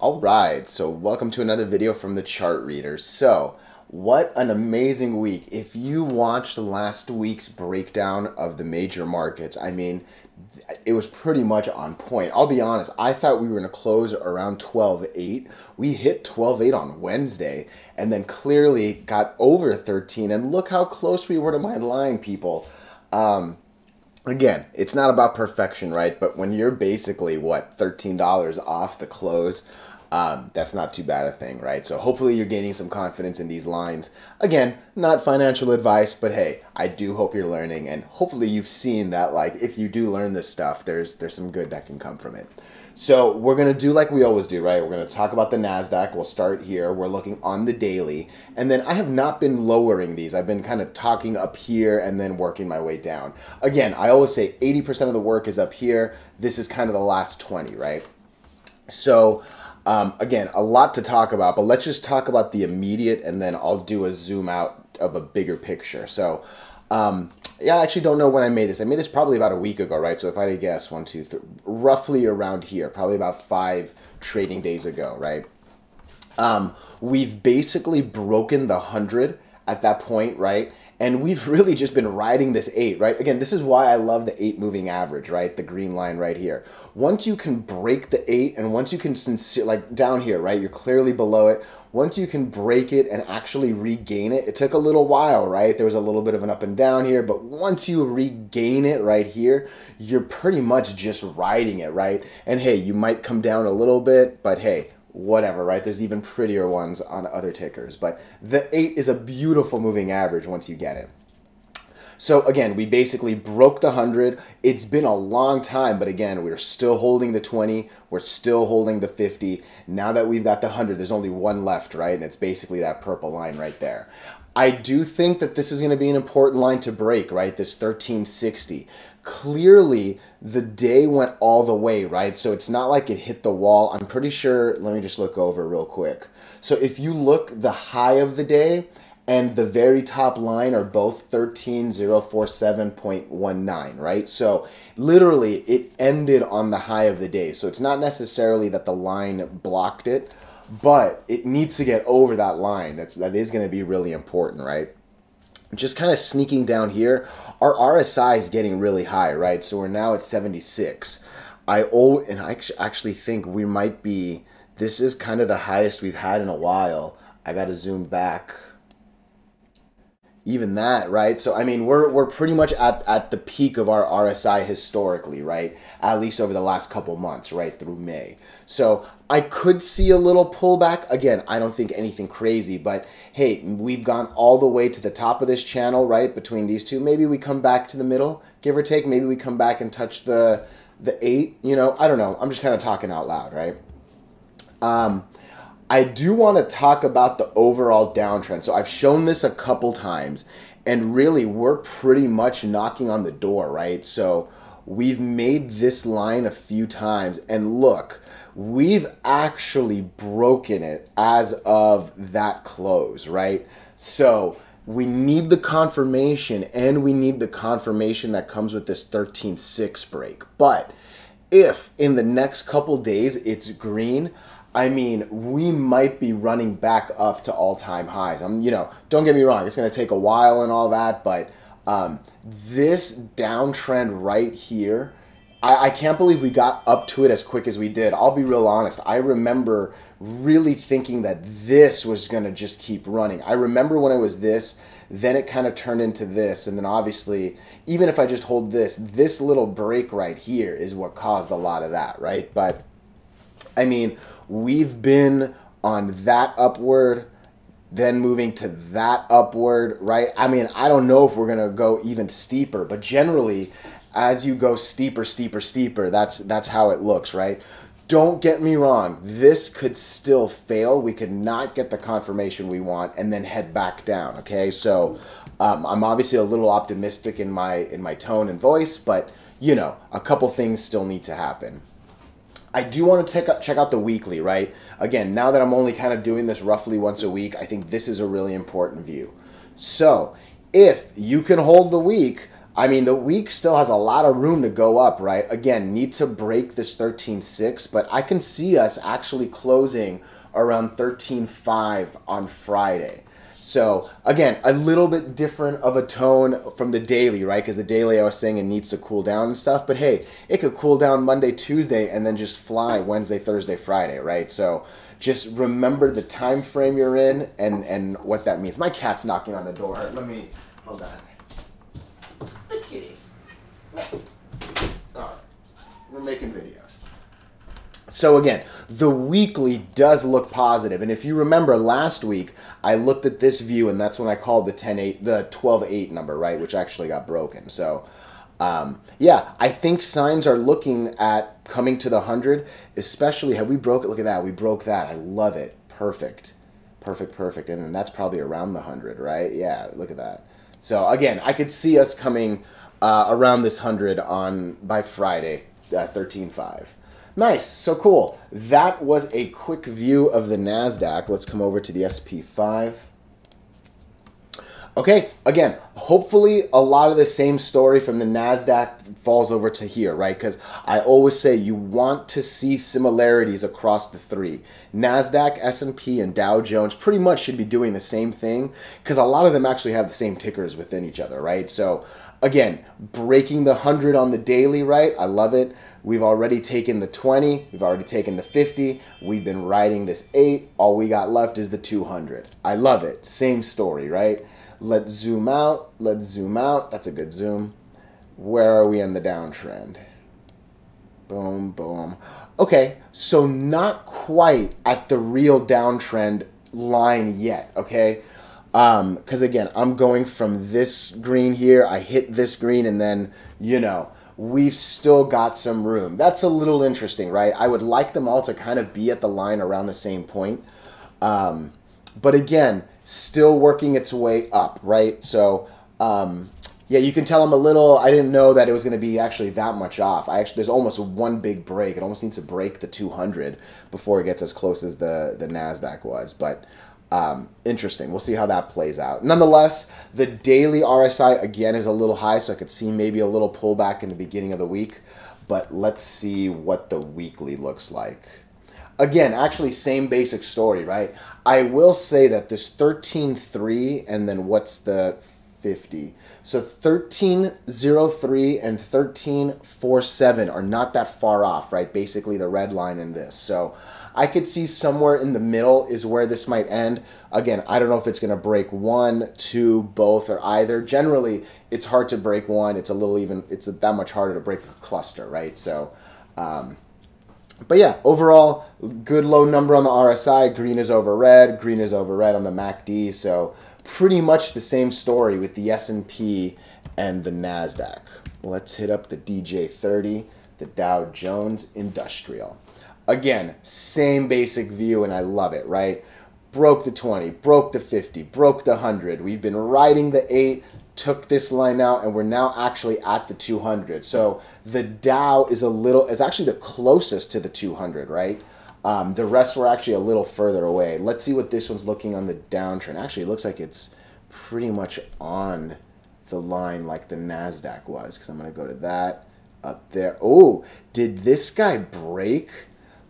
All right, so welcome to another video from the chart reader. So, what an amazing week. If you watched last week's breakdown of the major markets, I mean, it was pretty much on point. I'll be honest, I thought we were going to close around 12.8. We hit 12.8 on Wednesday and then clearly got over 13. And look how close we were to my line, people. Um, again, it's not about perfection, right? But when you're basically, what, $13 off the close, um, that's not too bad a thing, right? So hopefully you're gaining some confidence in these lines. Again, not financial advice, but hey, I do hope you're learning, and hopefully you've seen that like if you do learn this stuff, there's there's some good that can come from it. So we're gonna do like we always do, right? We're gonna talk about the Nasdaq. We'll start here. We're looking on the daily, and then I have not been lowering these. I've been kind of talking up here and then working my way down. Again, I always say 80% of the work is up here. This is kind of the last 20, right? So um, again, a lot to talk about, but let's just talk about the immediate and then I'll do a zoom out of a bigger picture. So, um, yeah, I actually don't know when I made this. I made this probably about a week ago, right? So if I had to guess, one, two, three, roughly around here, probably about five trading days ago, right? Um, we've basically broken the 100 at that point, right? And we've really just been riding this eight, right? Again, this is why I love the eight moving average, right? The green line right here. Once you can break the eight and once you can sincere, like down here, right? You're clearly below it. Once you can break it and actually regain it, it took a little while, right? There was a little bit of an up and down here, but once you regain it right here, you're pretty much just riding it, right? And hey, you might come down a little bit, but hey, whatever, right? There's even prettier ones on other tickers, but the 8 is a beautiful moving average once you get it. So again, we basically broke the 100. It's been a long time, but again, we're still holding the 20. We're still holding the 50. Now that we've got the 100, there's only one left, right? And it's basically that purple line right there. I do think that this is going to be an important line to break, right? This 1360 clearly the day went all the way, right? So it's not like it hit the wall. I'm pretty sure, let me just look over real quick. So if you look the high of the day and the very top line are both 13047.19, right? So literally it ended on the high of the day. So it's not necessarily that the line blocked it, but it needs to get over that line. That's that is going to be really important, right? Just kind of sneaking down here our RSI is getting really high, right? So we're now at 76. I oh, and I actually think we might be. This is kind of the highest we've had in a while. I got to zoom back. Even that, right? So I mean, we're we're pretty much at at the peak of our RSI historically, right? At least over the last couple months, right through May. So I could see a little pullback. Again, I don't think anything crazy, but hey, we've gone all the way to the top of this channel, right? Between these two. Maybe we come back to the middle, give or take. Maybe we come back and touch the the eight. You know, I don't know. I'm just kind of talking out loud, right? Um, I do want to talk about the overall downtrend. So I've shown this a couple times, and really, we're pretty much knocking on the door, right? So we've made this line a few times, and look we've actually broken it as of that close, right? So we need the confirmation and we need the confirmation that comes with this 13-6 break. But if in the next couple days it's green, I mean, we might be running back up to all-time highs. I'm, you know, don't get me wrong, it's going to take a while and all that, but um, this downtrend right here I, I can't believe we got up to it as quick as we did. I'll be real honest. I remember really thinking that this was going to just keep running. I remember when it was this, then it kind of turned into this. And then obviously, even if I just hold this, this little break right here is what caused a lot of that, right? But I mean, we've been on that upward, then moving to that upward, right? I mean, I don't know if we're to go even steeper, but generally, as you go steeper, steeper, steeper, that's that's how it looks, right? Don't get me wrong, this could still fail. We could not get the confirmation we want and then head back down, okay? So um, I'm obviously a little optimistic in my in my tone and voice, but you know, a couple things still need to happen. I do want to check out, check out the weekly, right? Again, now that I'm only kind of doing this roughly once a week, I think this is a really important view. So, if you can hold the week, I mean, the week still has a lot of room to go up, right? Again, need to break this 13.6, but I can see us actually closing around 13.5 on Friday. So again, a little bit different of a tone from the daily, right? Because the daily I was saying it needs to cool down and stuff, but hey, it could cool down Monday, Tuesday, and then just fly Wednesday, Thursday, Friday, right? So just remember the time frame you're in and and what that means. My cat's knocking on the door. Let me hold on. The kitty. All right, we're making videos. So again, the weekly does look positive. And if you remember last week, I looked at this view and that's when I called the 10 8 the 12 8 number, right, which actually got broken. So um, yeah, I think signs are looking at coming to the 100, especially have we broke it? Look at that. We broke that. I love it. Perfect. Perfect, perfect. And that's probably around the 100, right? Yeah, look at that. So again, I could see us coming uh, around this 100 on by Friday, uh, 13.5. Nice, so cool. That was a quick view of the NASDAQ. Let's come over to the SP5. Okay, again, hopefully a lot of the same story from the NASDAQ falls over to here, right? Because I always say you want to see similarities across the three. NASDAQ, S&P, and Dow Jones pretty much should be doing the same thing because a lot of them actually have the same tickers within each other, right? So again, breaking the 100 on the daily, right? I love it. We've already taken the 20, we've already taken the 50, we've been riding this 8, all we got left is the 200. I love it. Same story, right? Let's zoom out, let's zoom out. That's a good zoom. Where are we in the downtrend? Boom, boom. Okay, so not quite at the real downtrend line yet, okay? Because um, again, I'm going from this green here, I hit this green, and then, you know, we've still got some room. That's a little interesting, right? I would like them all to kind of be at the line around the same point. Um, but again, still working its way up, right? So, um, yeah, you can tell I'm a little. I didn't know that it was going to be actually that much off. I actually there's almost one big break. It almost needs to break the 200 before it gets as close as the the Nasdaq was. But um, interesting. We'll see how that plays out. Nonetheless, the daily RSI again is a little high, so I could see maybe a little pullback in the beginning of the week. But let's see what the weekly looks like. Again, actually, same basic story, right? I will say that this 13.3 and then what's the 50? So 13.03 and 13.47 are not that far off, right? Basically, the red line in this. So I could see somewhere in the middle is where this might end. Again, I don't know if it's going to break one, two, both, or either. Generally, it's hard to break one. It's a little even, it's that much harder to break a cluster, right? So, um, but yeah, overall, good low number on the RSI. Green is over red. Green is over red on the MACD. So pretty much the same story with the S&P and the NASDAQ. Let's hit up the DJ30, the Dow Jones Industrial. Again, same basic view, and I love it, right? Broke the 20, broke the 50, broke the 100. We've been riding the 8, took this line out, and we're now actually at the 200. So the Dow is a little, is actually the closest to the 200, right? Um, the rest were actually a little further away. Let's see what this one's looking on the downtrend. Actually, it looks like it's pretty much on the line like the NASDAQ was, because I'm going to go to that up there. Oh, did this guy break?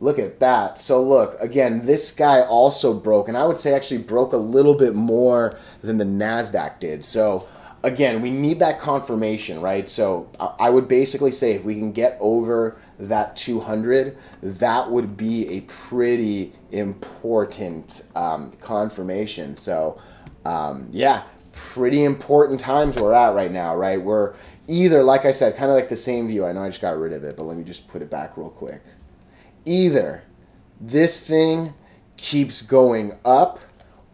Look at that. So look, again, this guy also broke, and I would say actually broke a little bit more than the NASDAQ did. So again, we need that confirmation, right? So I would basically say if we can get over that 200, that would be a pretty important um, confirmation. So um, yeah, pretty important times we're at right now, right? We're either, like I said, kind of like the same view. I know I just got rid of it, but let me just put it back real quick either this thing keeps going up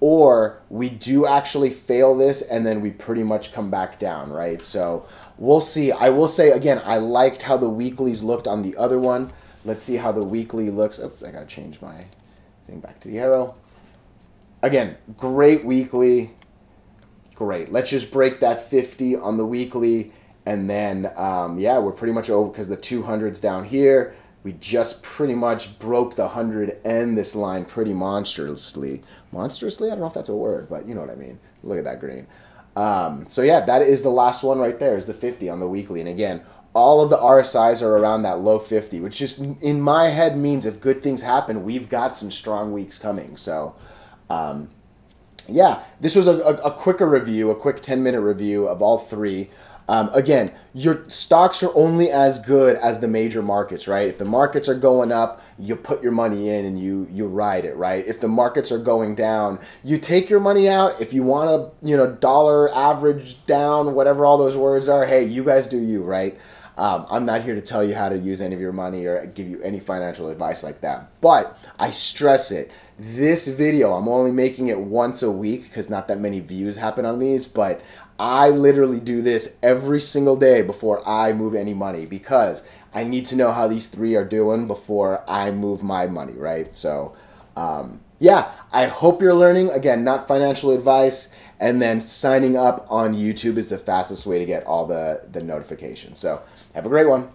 or we do actually fail this and then we pretty much come back down, right? So we'll see. I will say again, I liked how the weeklies looked on the other one. Let's see how the weekly looks. Oh, I gotta change my thing back to the arrow. Again, great weekly. Great. Let's just break that 50 on the weekly. And then, um, yeah, we're pretty much over because the 200's down here we just pretty much broke the 100 and this line pretty monstrously. Monstrously? I don't know if that's a word, but you know what I mean. Look at that green. Um, so yeah, that is the last one right there. Is the 50 on the weekly, and again, all of the RSIs are around that low 50, which just in my head means if good things happen, we've got some strong weeks coming. So. Um, yeah, this was a, a, a, quicker review, a quick 10 minute review of all three. Um, again, your stocks are only as good as the major markets, right? If the markets are going up, you put your money in and you you ride it, right? If the markets are going down, you take your money out. If you want to, you know, dollar average down, whatever all those words are, hey, you guys do you, right? Um, I'm not here to tell you how to use any of your money or give you any financial advice like that. But I stress it. This video, I'm only making it once a week because not that many views happen on these, but I literally do this every single day before I move any money because I need to know how these three are doing before I move my money, right? So, um, yeah, I hope you're learning. Again, not financial advice. And then signing up on YouTube is the fastest way to get all the, the notifications. So, have a great one.